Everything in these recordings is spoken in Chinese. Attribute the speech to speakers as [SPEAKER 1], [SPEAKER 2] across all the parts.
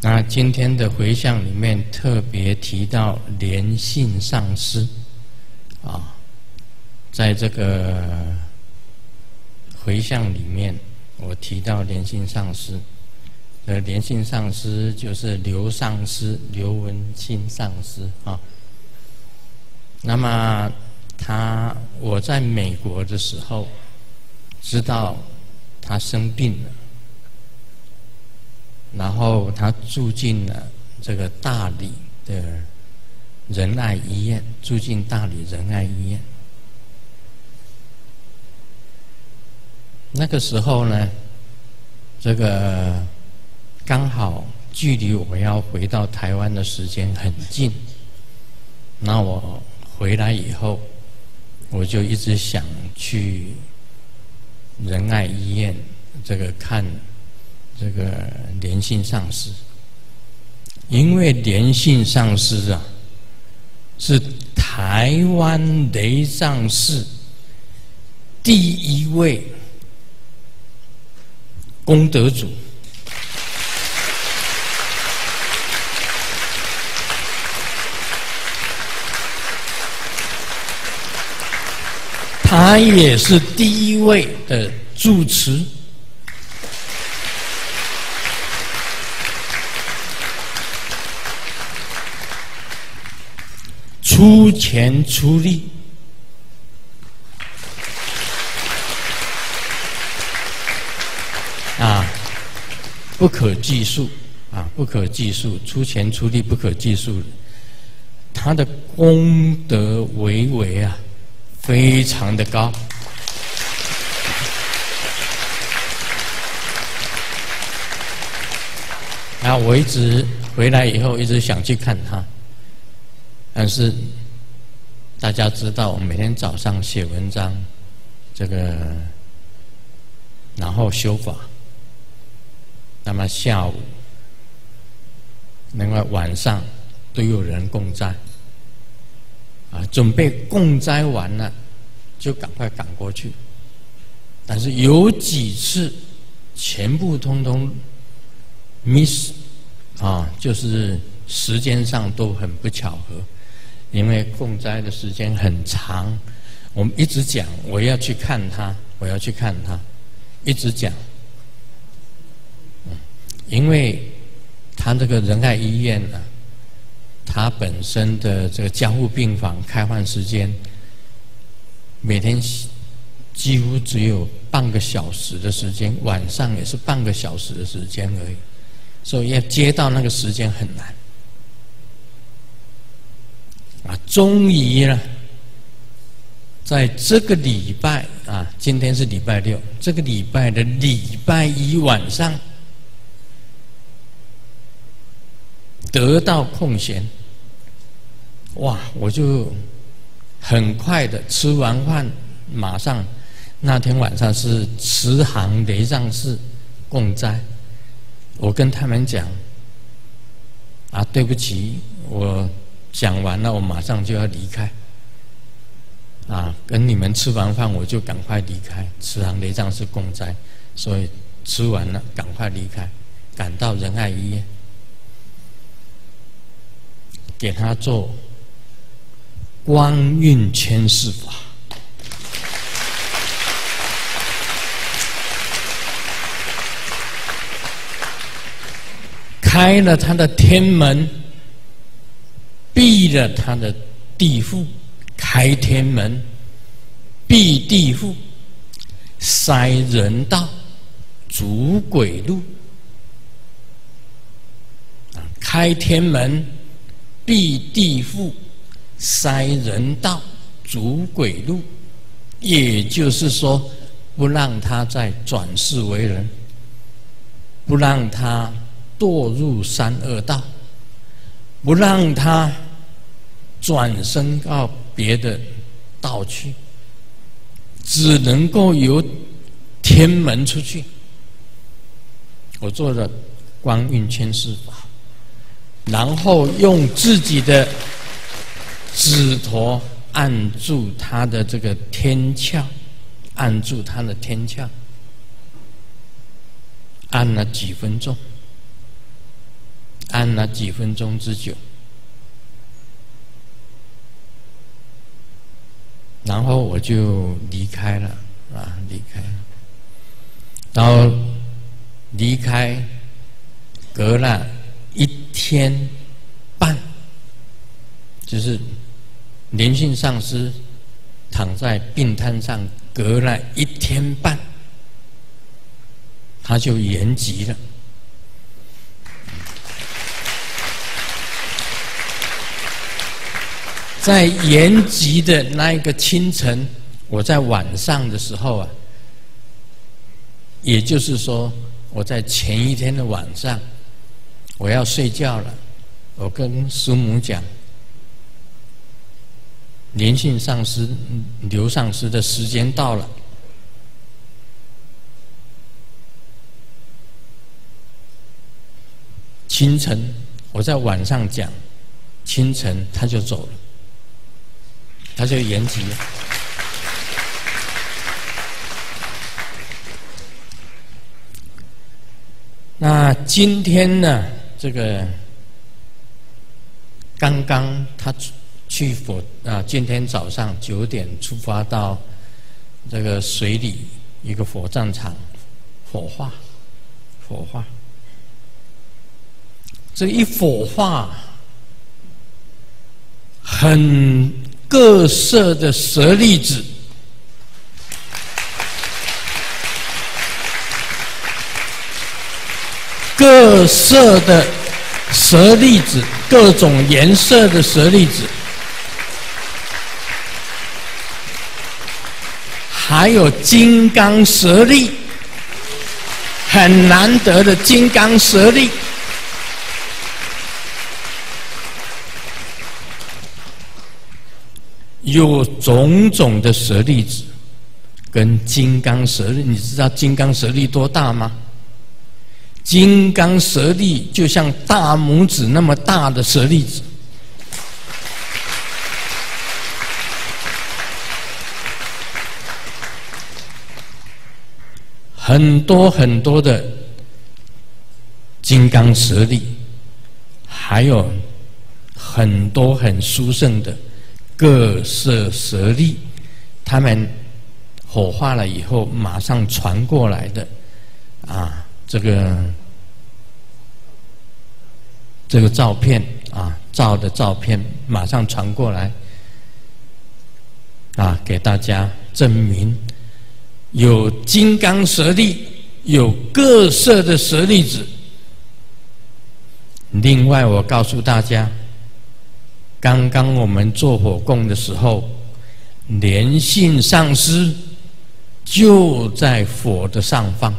[SPEAKER 1] 那今天的回向里面特别提到莲性上师，啊，在这个回向里面，我提到莲性上师，呃，莲性上师就是刘上师，刘文清上师啊。那么他我在美国的时候，知道他生病了。然后他住进了这个大理的仁爱医院，住进大理仁爱医院。那个时候呢，这个刚好距离我要回到台湾的时间很近。那我回来以后，我就一直想去仁爱医院这个看。这个莲性上师，因为莲性上师啊，是台湾雷藏寺第一位功德主，他也是第一位的住持。出钱出力啊，不可计数啊，不可计数，出钱出力不可计数。他的功德维维啊，非常的高。啊，我一直回来以后，一直想去看他。但是大家知道，我每天早上写文章，这个然后修法，那么下午，另外晚上都有人供斋，啊，准备供斋完了，就赶快赶过去。但是有几次，全部通通 miss，啊，就是时间上都很不巧合。因为供斋的时间很长，我们一直讲我要去看他，我要去看他，一直讲。因为他这个仁爱医院呢，他本身的这个加护病房开放时间，每天几乎只有半个小时的时间，晚上也是半个小时的时间而已，所以要接到那个时间很难。啊，终于呢，在这个礼拜啊，今天是礼拜六，这个礼拜的礼拜一晚上，得到空闲，哇，我就很快的吃完饭，马上那天晚上是慈航雷藏寺供斋，我跟他们讲，啊，对不起，我。讲完了，我马上就要离开。啊，跟你们吃完饭，我就赶快离开。慈航雷藏是供斋，所以吃完了赶快离开，赶到仁爱医院，给他做光运千世法，开了他的天门。闭了他的地府，开天门；闭地府，塞人道，阻鬼路。开天门，闭地府，塞人道，阻鬼路。也就是说，不让他再转世为人，不让他堕入三恶道，不让他。转身到别的道去，只能够由天门出去。我做了光运千世法，然后用自己的指头按住他的这个天窍，按住他的天窍，按了几分钟，按了几分钟之久，然后我就离开了啊，离开了，然后离开，隔了一天半，就是灵性上师躺在病榻上，隔了一天半。他就延吉了，在延吉的那一个清晨，我在晚上的时候啊，也就是说，我在前一天的晚上，我要睡觉了，我跟师母讲，连信上师刘上师的时间到了。清晨，我在晚上讲，清晨他就走了，他就延吉。那今天呢？这个刚刚他去火啊，今天早上九点出发到这个水里一个火葬场火化，火化。这一火化，很各色的舍利子，各色的舍利子，各种颜色的舍利子，还有金刚舍利，很难得的金刚舍利。有种种的舍利子，跟金刚舍利，你知道金刚舍利多大吗？金刚舍利就像大拇指那么大的舍利子，很多很多的金刚舍利，还有很多很殊胜的。各色舍利，他们火化了以后，马上传过来的，啊，这个这个照片啊，照的照片马上传过来，啊，给大家证明有金刚舍利，有各色的舍利子。另外，我告诉大家。刚刚我们做火供的时候，莲性上师就在火的上方，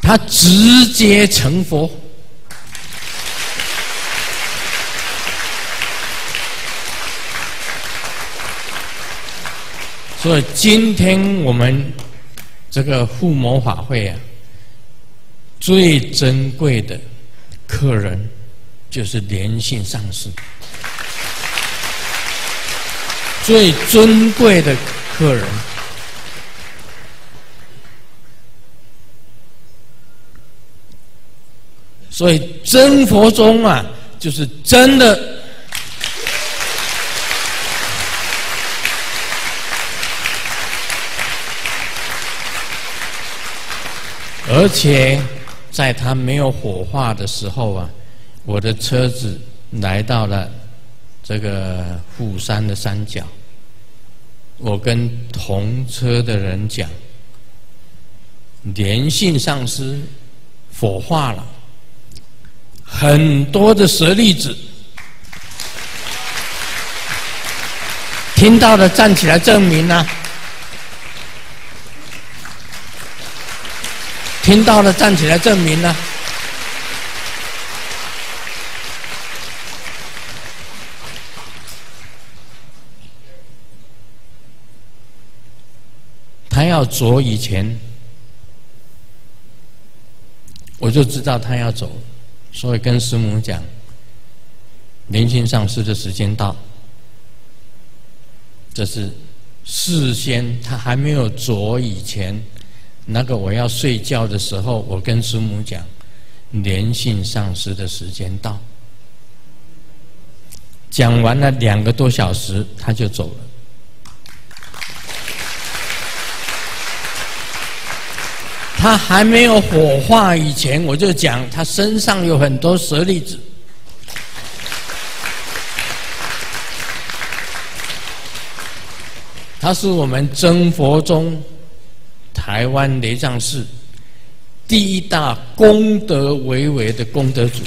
[SPEAKER 1] 他直接成佛。所以今天我们。这个护摩法会啊，最珍贵的客人就是莲性上师，最尊贵的客人。所以真佛宗啊，就是真的。而且，在他没有火化的时候啊，我的车子来到了这个富山的山脚。我跟同车的人讲，连信上师火化了，很多的舍利子，听到的站起来证明啊。听到了，站起来证明呢。他要走以前，我就知道他要走，所以跟师母讲，临行上师的时间到，这是事先他还没有走以前，那个我要睡觉的时候，我跟师母讲，连性丧失的时间到。讲完了两个多小时，他就走了。他还没有火化以前，我就讲他身上有很多舍利子。他是我们真佛宗台湾雷藏寺第一大功德为为的功德主。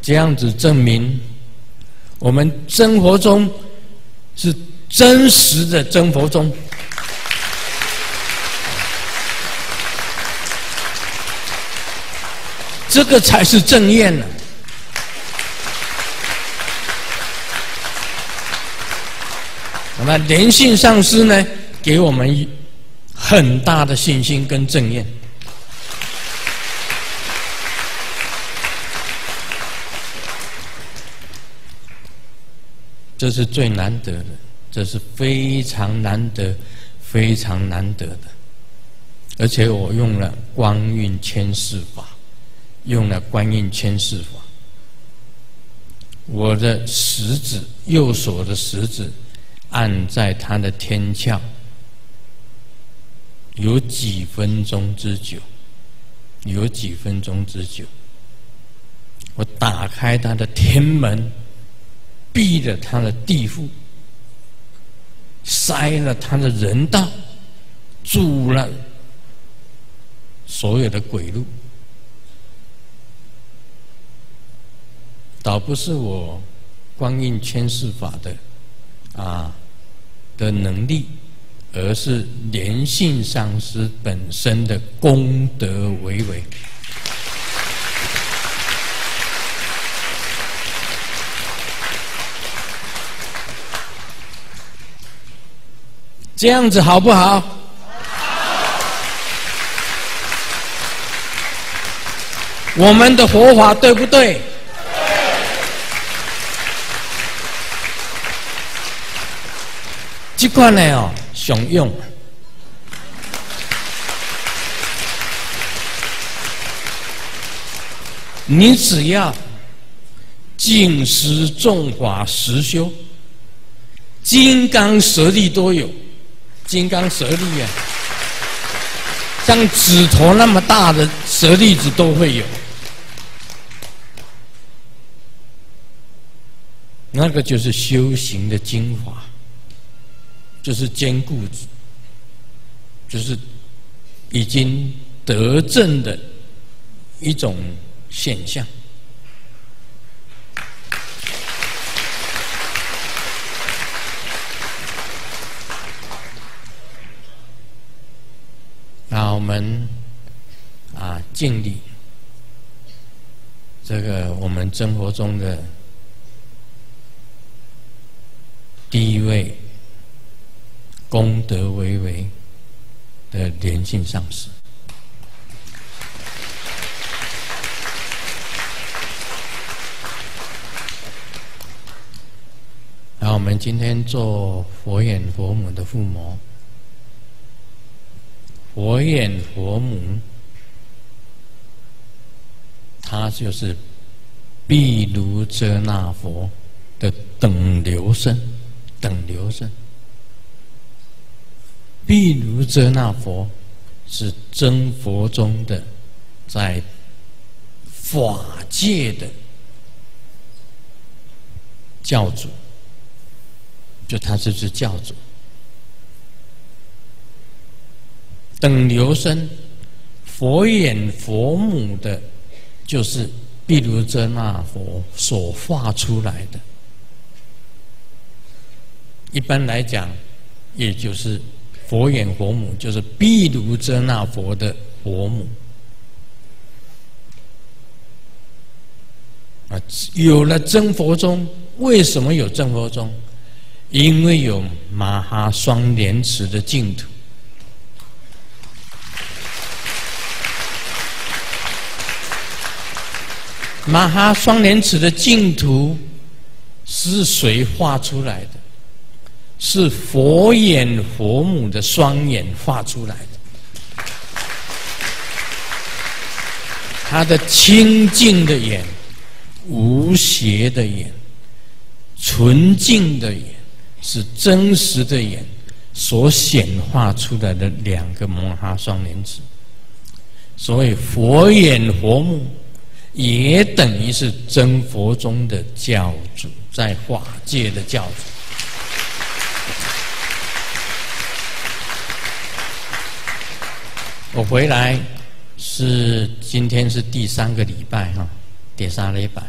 [SPEAKER 1] 这样子证明，我们真佛宗是真实的真佛宗，这个才是正念呢。那么莲性上师呢，给我们很大的信心跟正念。这是最难得的，这是非常难得、非常难得的。而且我用了光运千世法，用了光运千世法。我的食指右手的食指按在他的天窍，有几分钟之久，有几分钟之久。我打开他的天门。闭了他的地府，塞了他的人道，阻了所有的鬼路，倒不是我光印千世法的啊的能力，而是莲性上师本身的功德为伟。这样子好不好？我们的佛法对不对？这款呢哦，常用。你只要净施众法实修，金刚舍利都有。金刚舍利啊，像指头那么大的舍利子都会有，那个就是修行的精华，就是坚固，就是已经得证的一种现象。那我们啊，敬礼这个我们生活中的第一位功德为为的莲性上师。然后我们今天做佛眼佛母的父母。佛眼佛母，他就是毗卢遮那佛的等流身，等流身。毗卢遮那佛是真佛中的在法界的教主，就他就是教主。等流身，佛眼佛母的，就是毗卢遮那佛所化出来的。一般来讲，也就是佛眼佛母，就是毗卢遮那佛的佛母。啊，有了真佛宗，为什么有真佛宗？因为有马哈双莲池的净。土。”。”土。”。“。“。“。”“。”“。”“。”“。”“。”“。”“。”“。”“。”“。”“。”“。”“。”“。”“。”“。”“。”“。”“。”“。”“。”“。”“。”“。”“。”“。”“。”“。”“。”“。”“。”“。”“。”“。”“。”“。”“。”“。”“。”“。”“。”“。”“。”“。”“。”“。”“。”“。”“。”“。”“。”“。”“。”“。”“。”“。”“。”“马哈双莲池的净土是谁画出来的？是佛眼佛母的双眼画出来的。他的清净的眼，无邪的眼，纯净的眼，是真实的眼所显化出来的两个摩哈双莲子。所谓佛眼佛目。也等于是真佛中的教主，在法界的教主。我回来是今天是第三个礼拜哈，第三礼拜。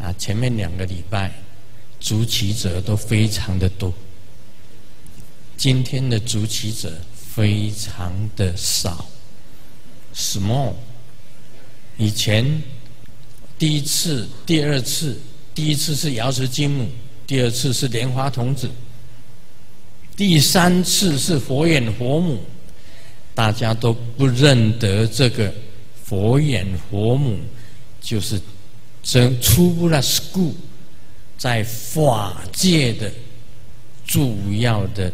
[SPEAKER 1] 啊，前面两个礼拜主起者都非常的多，今天的主起者非常的少，small。以前第一次、第二次，第一次是瑶池金母，第二次是莲花童子，第三次是佛眼佛母，大家都不认得这个佛眼佛母，就是真初步的 school，在法界的主要的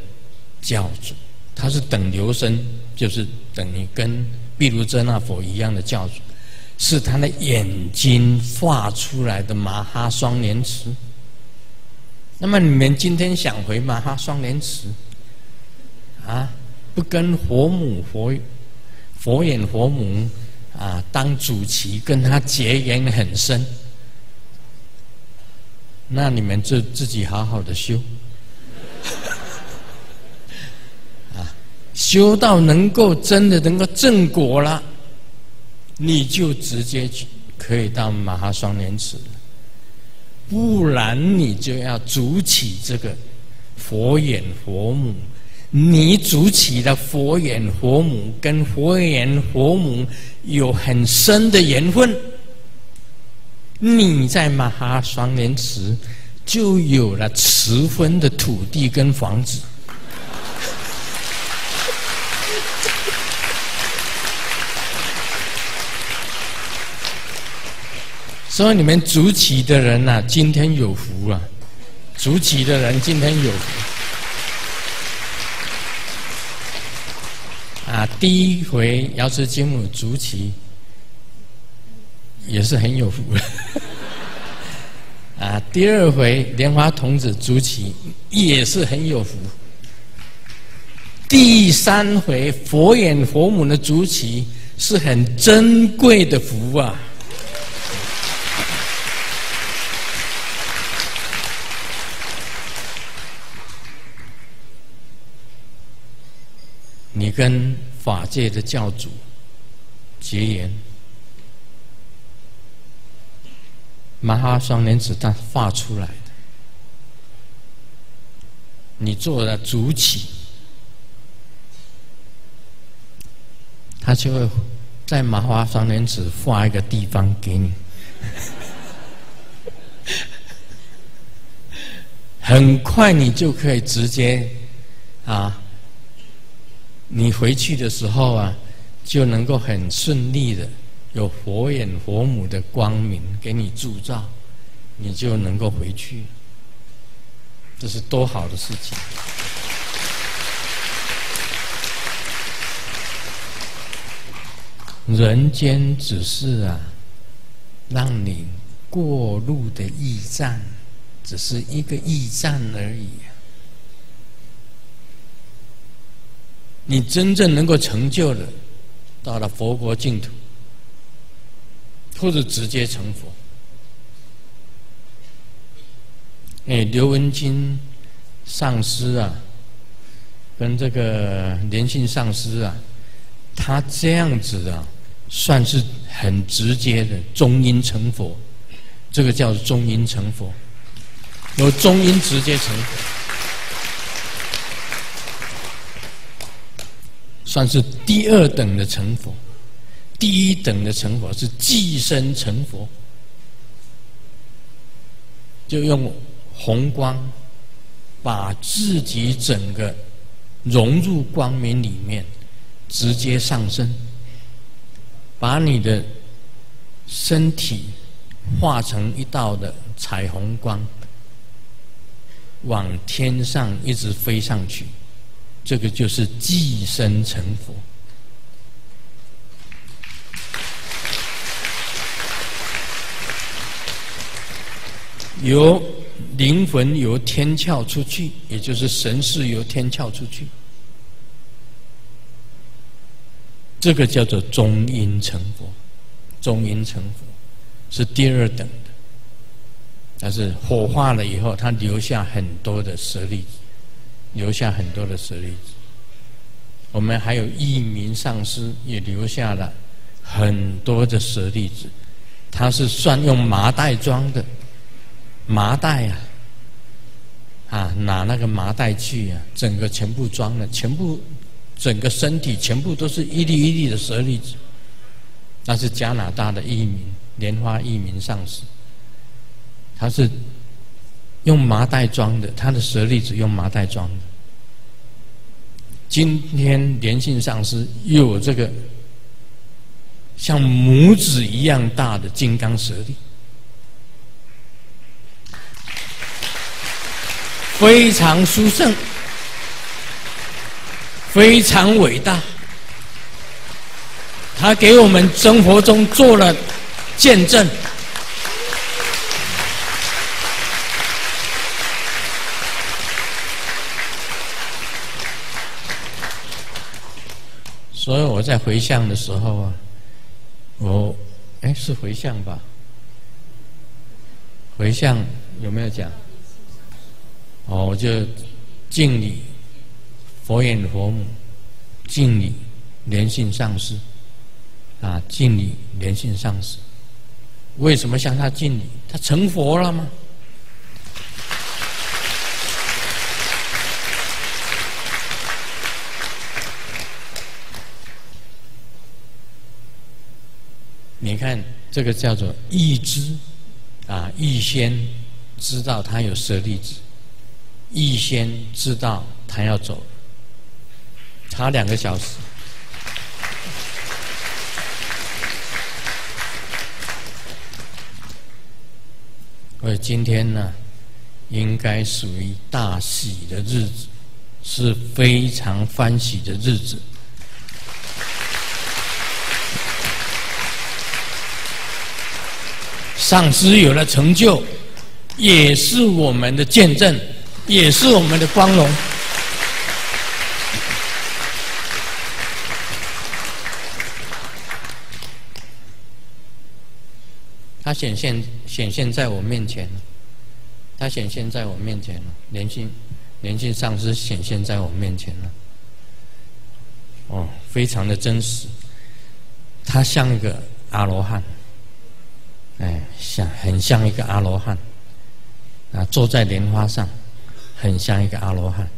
[SPEAKER 1] 教主，他是等流生，就是等于跟毗卢遮那佛一样的教主。是他的眼睛画出来的麻哈双莲池。那么你们今天想回麻哈双莲池，啊，不跟佛母佛佛眼佛母啊当主席，跟他结缘很深，那你们就自己好好的修，啊，修到能够真的能够正果了。你就直接去可以到马哈双莲池，不然你就要主起这个佛眼佛母。你筑起的佛眼佛母跟佛眼佛母有很深的缘分，你在马哈双莲池就有了十分的土地跟房子。所以你们主起的人呐，今天有福啊！主起的人今天有福啊！第一回瑶池金母竹旗也是很有福啊！第二回莲花童子竹旗也是很有福。第三回佛眼佛母的竹旗是很珍贵的福啊！你跟法界的教主结缘，麻哈双莲子弹发出来的，你做了主起，他就会在麻花双莲子画一个地方给你，很快你就可以直接啊。你回去的时候啊，就能够很顺利的有佛眼佛母的光明给你铸造，你就能够回去。这是多好的事情！人间只是啊，让你过路的驿站，只是一个驿站而已。你真正能够成就的，到了佛国净土，或者直接成佛。哎，刘文金上师啊，跟这个莲性上师啊，他这样子啊，算是很直接的中阴成佛，这个叫中阴成佛，有中阴直接成佛。算是第二等的成佛，第一等的成佛是寄生成佛，就用红光把自己整个融入光明里面，直接上升，把你的身体化成一道的彩虹光，往天上一直飞上去，这个就是寄生成佛。由灵魂由天窍出去，也就是神识由天窍出去，这个叫做中阴成佛。中阴成佛是第二等的，但是火化了以后，他留下很多的舍利子，留下很多的舍利子。我们还有一名上师也留下了很多的舍利子，他是算用麻袋装的。麻袋呀，啊，拿那个麻袋去呀，整个全部装了，全部整个身体全部都是一粒一粒的舍利子。那是加拿大的一名莲花一名上师，他是用麻袋装的，他的舍利子用麻袋装的。今天莲性上师又有这个像拇指一样大的金刚舍利。非常殊胜，非常伟大。他给我们生活中做了见证，所以我在回向的时候啊，我哎是回向吧？回向有没有讲？哦，我就敬礼佛言佛母，敬礼莲性上师，啊，敬礼莲性上师。为什么向他敬礼？他成佛了吗？你看，这个叫做意知，啊，预先知道他有舍利子。预先知道他要走，差两个小时。而今天呢，应该属于大喜的日子，是非常欢喜的日子。上师有了成就，也是我们的见证。也是我们的光荣。他显现显现在我面前了，他显现在我面前了，年轻，年轻上师显现在我面前了。哦，非常的真实，他像个阿罗汉，哎，像很像一个阿罗汉，啊，坐在莲花上。很像一个阿罗汉。